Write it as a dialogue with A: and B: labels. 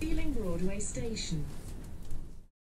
A: Feeling Broadway Station.